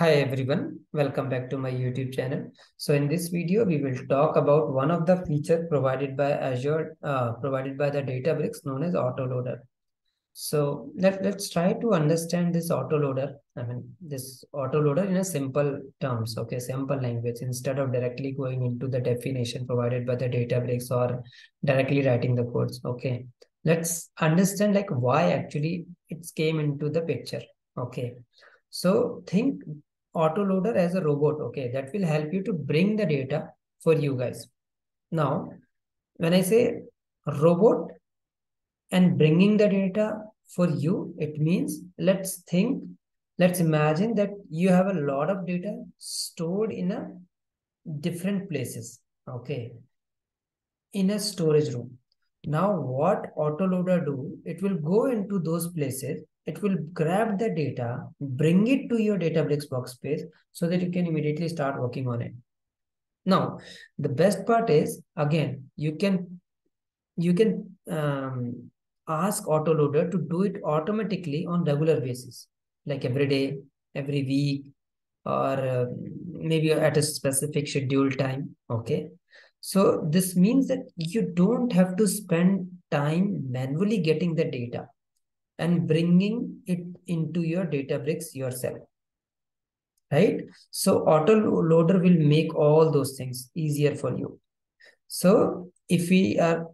Hi everyone, welcome back to my YouTube channel. So in this video, we will talk about one of the features provided by Azure, uh, provided by the Databricks known as Autoloader. So let, let's try to understand this autoloader. I mean, this autoloader in a simple terms, okay, simple language, instead of directly going into the definition provided by the Databricks or directly writing the codes, okay. Let's understand like why actually it came into the picture, okay. So think autoloader as a robot, okay, that will help you to bring the data for you guys. Now, when I say robot and bringing the data for you, it means let's think, let's imagine that you have a lot of data stored in a different places, okay, in a storage room. Now, what autoloader do, it will go into those places it will grab the data, bring it to your Databricks workspace so that you can immediately start working on it. Now, the best part is, again, you can you can um, ask autoloader to do it automatically on regular basis, like every day, every week, or uh, maybe at a specific schedule time. Okay. So this means that you don't have to spend time manually getting the data and bringing it into your Databricks yourself. Right? So autoloader will make all those things easier for you. So if we are,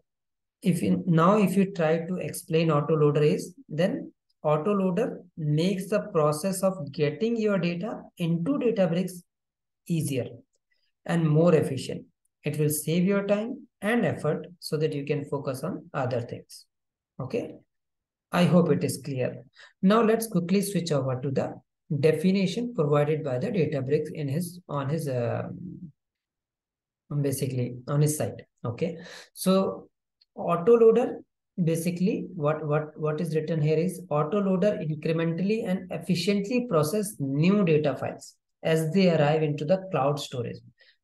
if you, now if you try to explain autoloader is, then autoloader makes the process of getting your data into Databricks easier and more efficient. It will save your time and effort so that you can focus on other things. Okay. I hope it is clear. Now let's quickly switch over to the definition provided by the Databricks in his on his uh, basically on his site. Okay, so autoloader basically what what what is written here is autoloader incrementally and efficiently process new data files as they arrive into the cloud storage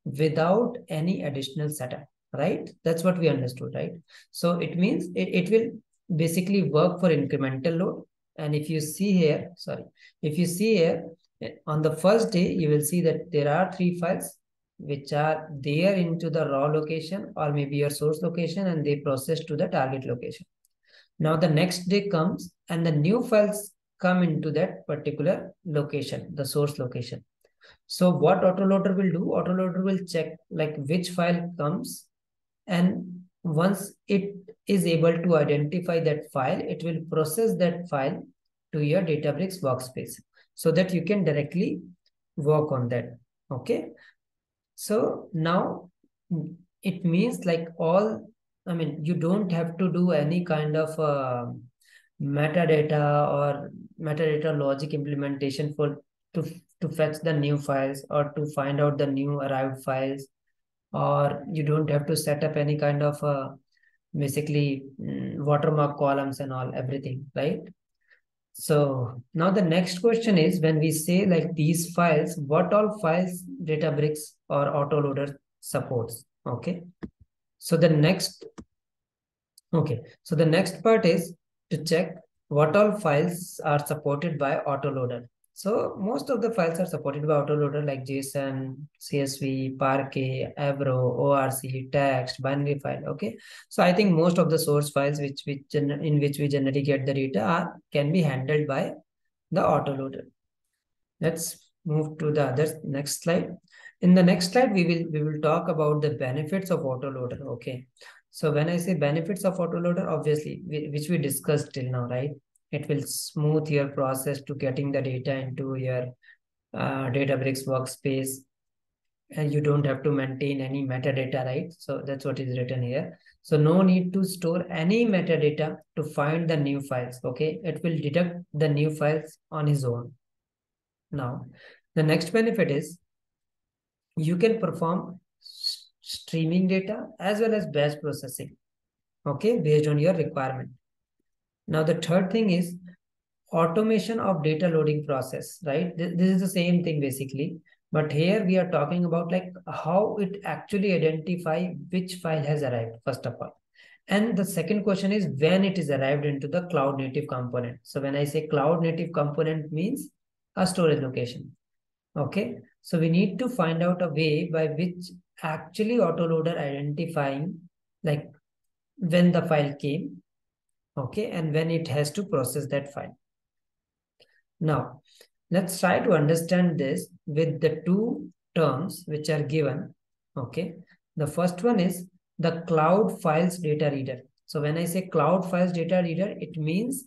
without any additional setup right that's what we understood right so it means it, it will basically work for incremental load. And if you see here, sorry, if you see here, on the first day, you will see that there are three files which are there into the raw location or maybe your source location and they process to the target location. Now the next day comes and the new files come into that particular location, the source location. So what autoloader will do, autoloader will check like which file comes and once it is able to identify that file, it will process that file to your Databricks workspace so that you can directly work on that. Okay. So now it means like all, I mean, you don't have to do any kind of uh, metadata or metadata logic implementation for to, to fetch the new files or to find out the new arrived files or you don't have to set up any kind of uh, basically mm, watermark columns and all everything right? So now the next question is when we say like these files what all files databricks or autoloader supports? Okay. So the next okay. So the next part is to check what all files are supported by autoloader so most of the files are supported by autoloader like JSON, CSV, Parquet, Avro, ORC, text, binary file. Okay. So I think most of the source files which, which in which we generally get the data are can be handled by the autoloader. Let's move to the other next slide. In the next slide, we will we will talk about the benefits of autoloader. Okay. So when I say benefits of autoloader, obviously, which we discussed till now, right? It will smooth your process to getting the data into your uh, Databricks workspace. And you don't have to maintain any metadata, right? So that's what is written here. So no need to store any metadata to find the new files, okay? It will detect the new files on its own. Now, the next benefit is you can perform streaming data as well as batch processing, okay, based on your requirement. Now, the third thing is automation of data loading process, right? This, this is the same thing basically. But here we are talking about like how it actually identify which file has arrived, first of all. And the second question is when it is arrived into the cloud native component. So when I say cloud native component means a storage location. Okay, so we need to find out a way by which actually autoloader identifying like when the file came, okay, and when it has to process that file. Now, let's try to understand this with the two terms which are given, okay. The first one is the cloud files data reader. So when I say cloud files data reader, it means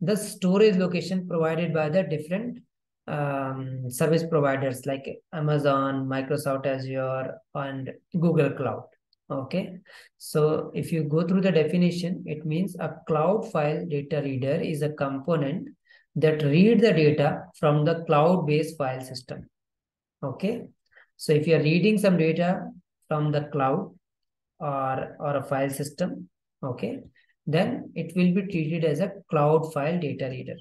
the storage location provided by the different um, service providers like Amazon, Microsoft Azure, and Google Cloud. Okay, so if you go through the definition, it means a cloud file data reader is a component that read the data from the cloud-based file system. Okay, so if you are reading some data from the cloud or, or a file system, okay, then it will be treated as a cloud file data reader.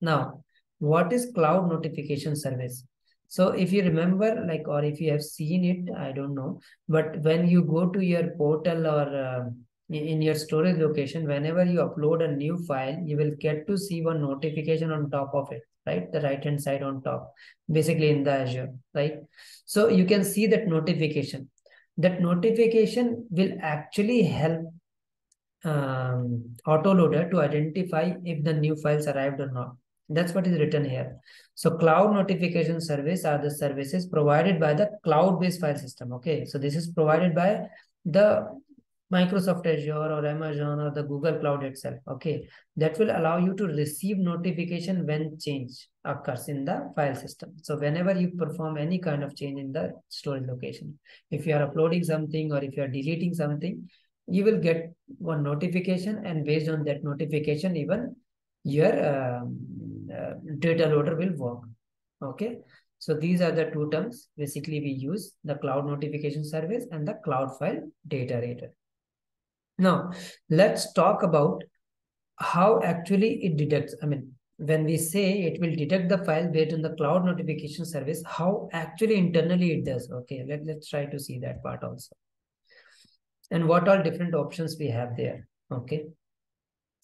Now, what is cloud notification service? So if you remember, like, or if you have seen it, I don't know, but when you go to your portal or uh, in your storage location, whenever you upload a new file, you will get to see one notification on top of it, right? The right hand side on top, basically in the Azure, right? So you can see that notification. That notification will actually help um, autoloader to identify if the new files arrived or not. That's what is written here. So cloud notification service are the services provided by the cloud-based file system. Okay, so this is provided by the Microsoft Azure or Amazon or the Google Cloud itself. Okay, that will allow you to receive notification when change occurs in the file system. So whenever you perform any kind of change in the storage location, if you are uploading something or if you are deleting something, you will get one notification and based on that notification, even your um, data loader will work. Okay. So these are the two terms. Basically, we use the cloud notification service and the cloud file data reader. Now, let's talk about how actually it detects. I mean, when we say it will detect the file based on the cloud notification service, how actually internally it does. Okay, let, let's try to see that part also. And what all different options we have there. Okay.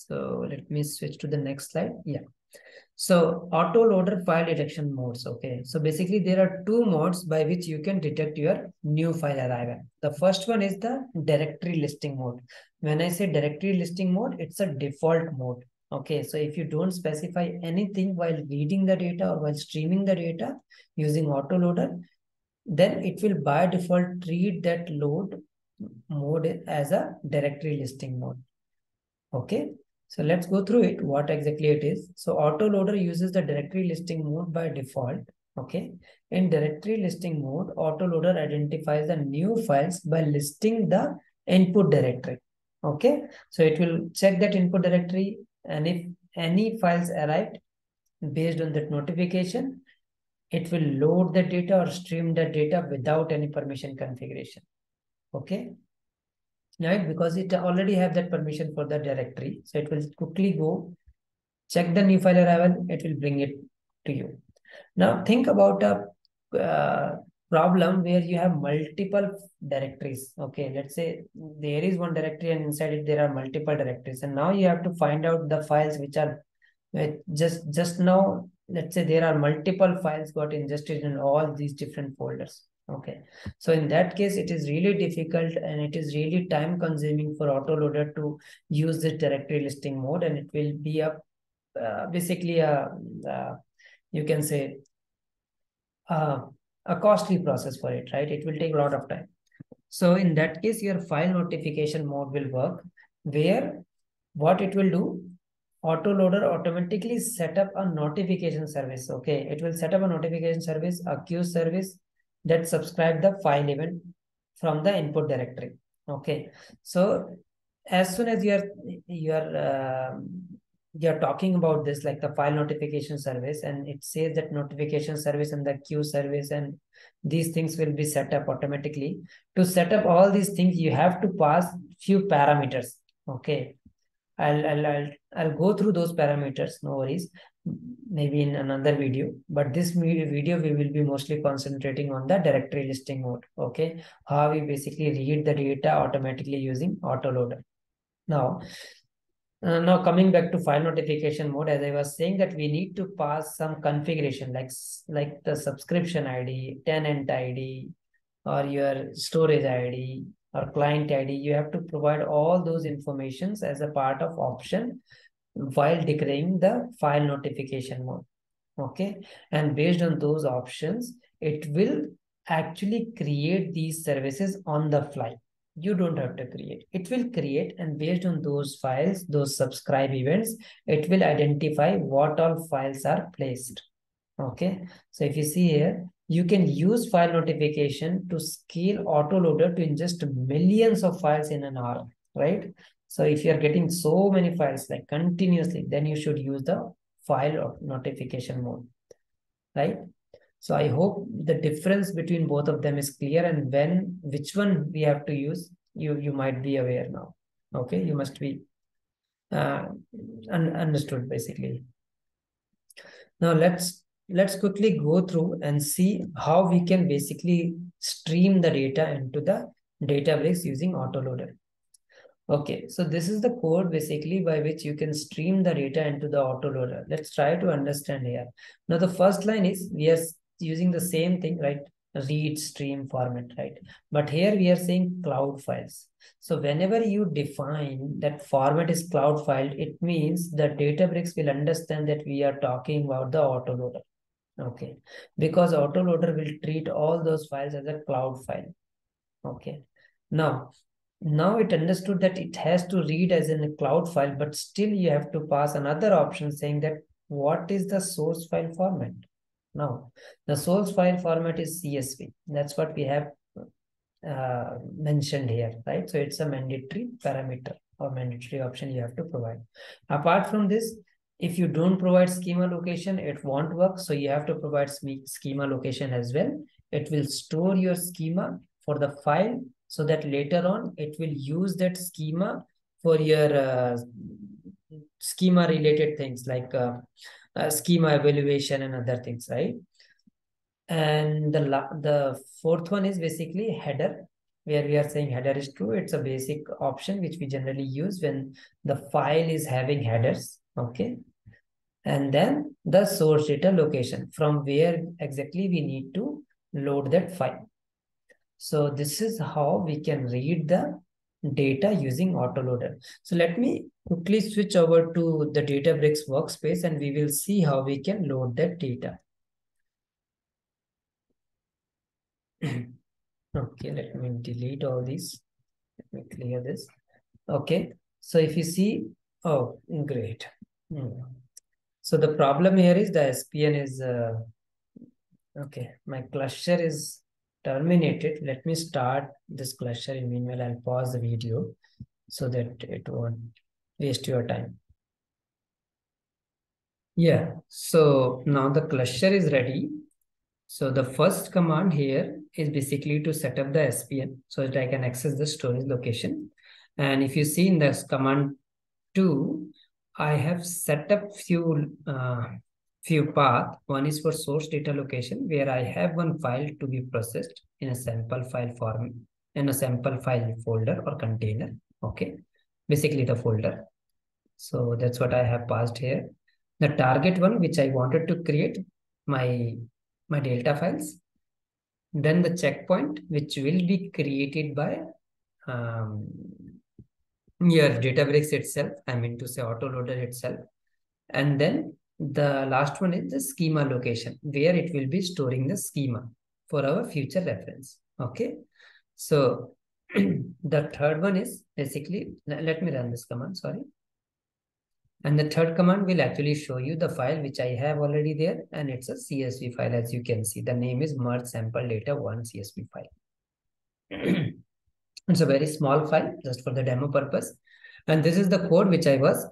So let me switch to the next slide. Yeah. So auto loader file detection modes. Okay. So basically there are two modes by which you can detect your new file arrival. The first one is the directory listing mode. When I say directory listing mode, it's a default mode. Okay. So if you don't specify anything while reading the data or while streaming the data using autoloader, then it will by default treat that load mode as a directory listing mode. Okay. So let's go through it, what exactly it is. So autoloader uses the directory listing mode by default. Okay. In directory listing mode, autoloader identifies the new files by listing the input directory. Okay. So it will check that input directory and if any files arrived based on that notification, it will load the data or stream the data without any permission configuration. Okay right? Because it already have that permission for the directory. So it will quickly go check the new file arrival. It will bring it to you. Now think about a uh, problem where you have multiple directories. Okay, let's say there is one directory and inside it there are multiple directories. And now you have to find out the files which are just just now. Let's say there are multiple files got ingested in all these different folders Okay, so in that case, it is really difficult and it is really time consuming for autoloader to use this directory listing mode and it will be a uh, basically a uh, you can say uh, a costly process for it, right? It will take a lot of time. So in that case, your file notification mode will work where what it will do, autoloader automatically set up a notification service. Okay, it will set up a notification service, a queue service, that subscribe the file event from the input directory. Okay, so as soon as you're you're uh, you're talking about this like the file notification service and it says that notification service and the queue service and these things will be set up automatically. To set up all these things you have to pass few parameters. Okay. I'll i'll i'll, I'll go through those parameters. No worries maybe in another video but this video we will be mostly concentrating on the directory listing mode okay how we basically read the data automatically using autoloader now uh, now coming back to file notification mode, as I was saying that we need to pass some configuration like, like the subscription ID, tenant ID, or your storage ID or client ID. You have to provide all those informations as a part of option while declaring the file notification mode. Okay. And based on those options, it will actually create these services on the fly you don't have to create it will create and based on those files those subscribe events it will identify what all files are placed okay so if you see here you can use file notification to scale autoloader to ingest millions of files in an hour right so if you are getting so many files like continuously then you should use the file notification mode right so I hope the difference between both of them is clear and when which one we have to use, you you might be aware now. Okay, you must be uh, un understood basically. Now let's let's quickly go through and see how we can basically stream the data into the Databricks using autoloader. Okay, so this is the code basically by which you can stream the data into the autoloader. Let's try to understand here. Now the first line is we are using the same thing, right? Read stream format, right? But here we are saying cloud files. So whenever you define that format is cloud file, it means the Databricks will understand that we are talking about the autoloader. Okay, because autoloader will treat all those files as a cloud file. Okay, now now it understood that it has to read as in a cloud file, but still you have to pass another option saying that what is the source file format? Now, the source file format is CSV. That's what we have uh, mentioned here, right? So it's a mandatory parameter or mandatory option you have to provide. Apart from this, if you don't provide schema location, it won't work. So you have to provide schema location as well. It will store your schema for the file so that later on it will use that schema for your uh, schema related things like uh, uh, schema evaluation and other things, right? And the, the fourth one is basically header, where we are saying header is true. It's a basic option which we generally use when the file is having headers, okay? And then the source data location, from where exactly we need to load that file. So this is how we can read the data using autoloader. So let me quickly switch over to the Databricks workspace and we will see how we can load that data. okay, let me delete all these. Let me clear this. Okay, so if you see, oh, great. Hmm. So the problem here is the SPN is, uh, okay, my cluster is terminated. Let me start this cluster. In meanwhile, I'll pause the video so that it won't waste your time. Yeah, so now the cluster is ready. So the first command here is basically to set up the SPN so that I can access the storage location. And if you see in this command two, I have set up few uh, few path. One is for source data location where I have one file to be processed in a sample file form in a sample file folder or container. Okay, basically the folder. So that's what I have passed here. The target one, which I wanted to create my, my Delta files. Then the checkpoint, which will be created by um, your Databricks itself. I mean to say autoloader itself. And then the last one is the schema location where it will be storing the schema for our future reference. Okay. So the third one is basically, let me run this command, sorry. And the third command will actually show you the file which I have already there and it's a CSV file as you can see. The name is merge sample data one CSV file. it's a very small file just for the demo purpose. And this is the code which I was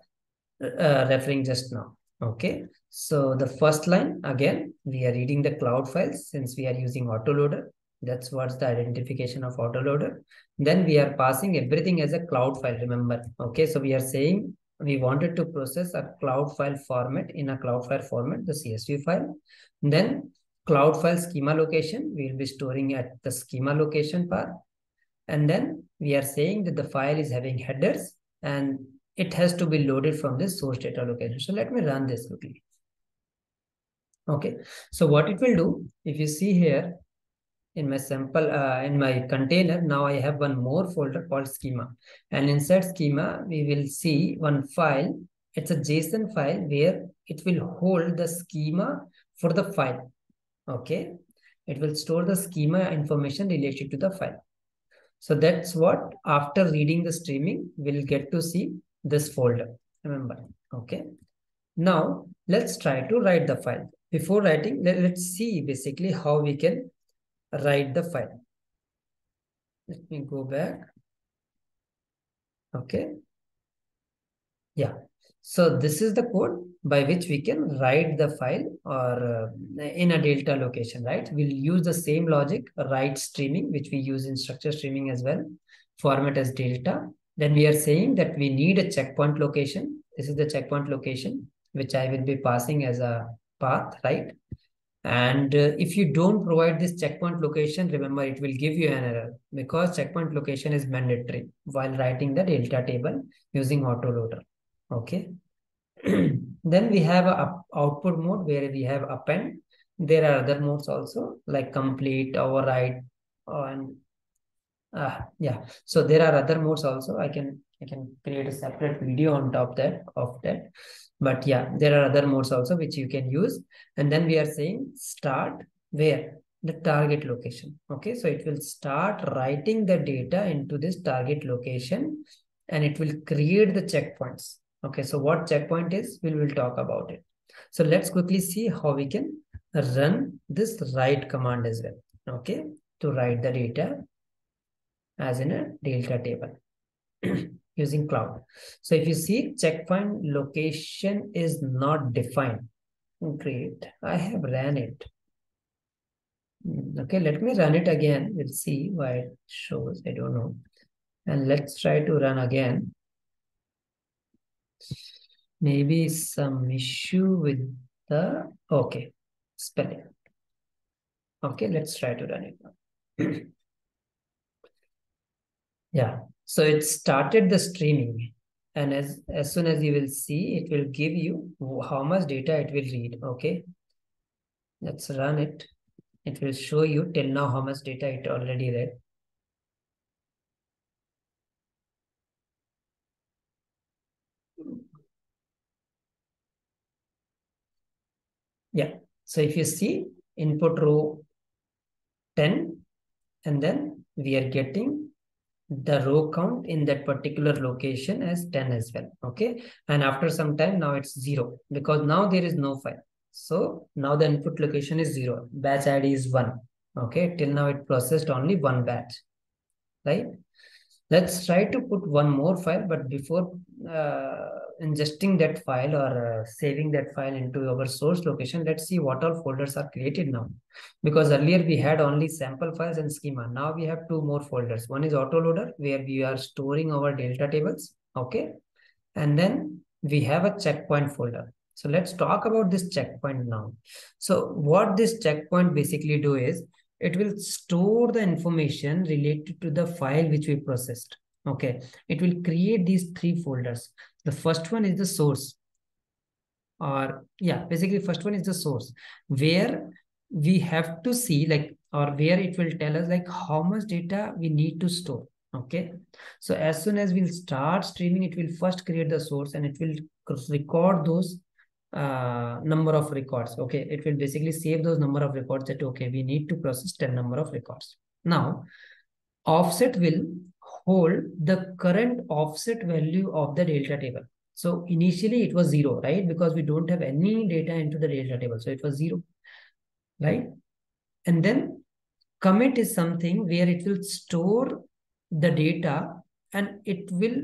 uh, referring just now. Okay, so the first line, again, we are reading the cloud files since we are using autoloader. That's what's the identification of autoloader. Then we are passing everything as a cloud file, remember. Okay, so we are saying we wanted to process a cloud file format in a cloud file format, the CSV file. Then cloud file schema location, we will be storing at the schema location part. And then we are saying that the file is having headers and it has to be loaded from this source data location. So let me run this quickly. Okay, so what it will do, if you see here in my sample, uh, in my container, now I have one more folder called schema. And inside schema, we will see one file. It's a JSON file where it will hold the schema for the file. Okay, it will store the schema information related to the file. So that's what after reading the streaming, we'll get to see this folder. Remember, okay. Now let's try to write the file. Before writing, let, let's see basically how we can write the file. Let me go back. Okay. Yeah. So this is the code by which we can write the file or uh, in a delta location, right? We'll use the same logic, write streaming, which we use in structure streaming as well, format as delta. Then we are saying that we need a checkpoint location. This is the checkpoint location, which I will be passing as a path, right? And uh, if you don't provide this checkpoint location, remember it will give you an error because checkpoint location is mandatory while writing the delta table using autoloader. Okay. then we have a output mode where we have append. There are other modes also like complete, override, and uh, yeah. So there are other modes also. I can I can create a separate video on top that of that. But yeah, there are other modes also which you can use. And then we are saying start where? The target location. Okay, so it will start writing the data into this target location and it will create the checkpoints. Okay, so what checkpoint is, we will talk about it. So let's quickly see how we can run this write command as well. Okay, to write the data as in a delta table. using cloud. So if you see checkpoint location is not defined. Great. I have ran it. Hmm, okay, let me run it again. We'll see why it shows. I don't know. And let's try to run again. Maybe some issue with the, okay, spelling. Okay, let's try to run it yeah, so it started the streaming. And as, as soon as you will see, it will give you how much data it will read. Okay. Let's run it. It will show you till now how much data it already read. Yeah. So if you see input row 10, and then we are getting the row count in that particular location as 10 as well okay? And after some time now it's zero because now there is no file. So now the input location is zero. Batch id is one okay? Till now it processed only one batch right? Let's try to put one more file but before uh, ingesting that file or uh, saving that file into our source location, let's see what all folders are created now. Because earlier we had only sample files and schema. Now we have two more folders. One is autoloader where we are storing our delta tables. Okay. And then we have a checkpoint folder. So let's talk about this checkpoint now. So what this checkpoint basically do is it will store the information related to the file which we processed. Okay, it will create these three folders. The first one is the source. Or yeah, basically first one is the source where we have to see like or where it will tell us like how much data we need to store. Okay. So as soon as we'll start streaming, it will first create the source and it will record those uh, number of records. Okay. It will basically save those number of records that, okay, we need to process 10 number of records. Now, offset will hold the current offset value of the delta table. So initially it was zero, right? Because we don't have any data into the delta table. So it was zero, right? And then commit is something where it will store the data and it will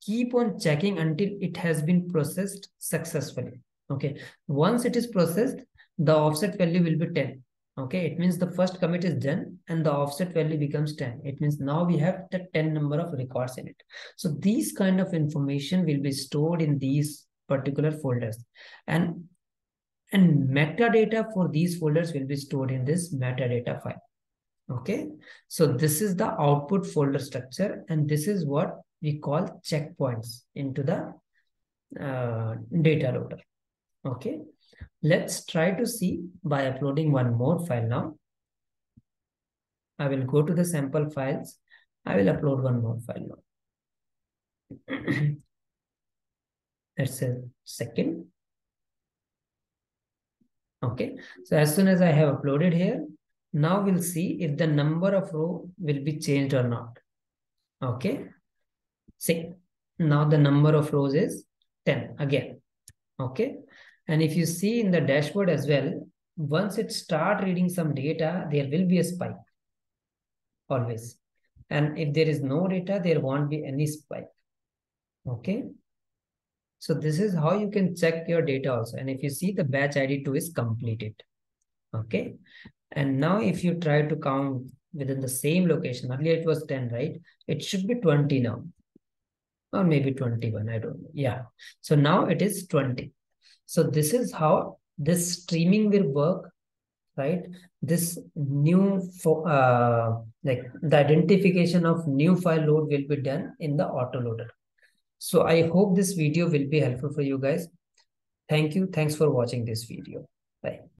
keep on checking until it has been processed successfully. Okay. Once it is processed, the offset value will be 10 okay it means the first commit is done and the offset value becomes 10 it means now we have the 10 number of records in it. So these kind of information will be stored in these particular folders. And and metadata for these folders will be stored in this metadata file. Okay so this is the output folder structure and this is what we call checkpoints into the uh, data loader. Okay, let's try to see by uploading one more file now. I will go to the sample files. I will upload one more file now. Let's say second. Okay, so as soon as I have uploaded here, now we'll see if the number of row will be changed or not. Okay, see, now the number of rows is 10 again. Okay, and if you see in the dashboard as well, once it start reading some data, there will be a spike always. And if there is no data, there won't be any spike. Okay. So this is how you can check your data also. And if you see the batch ID2 is completed. Okay. And now if you try to count within the same location, earlier it was 10, right? It should be 20 now. Or maybe 21, I don't know. Yeah. So now it is 20. So this is how this streaming will work, right? This new, uh, like the identification of new file load will be done in the autoloader. So I hope this video will be helpful for you guys. Thank you. Thanks for watching this video. Bye.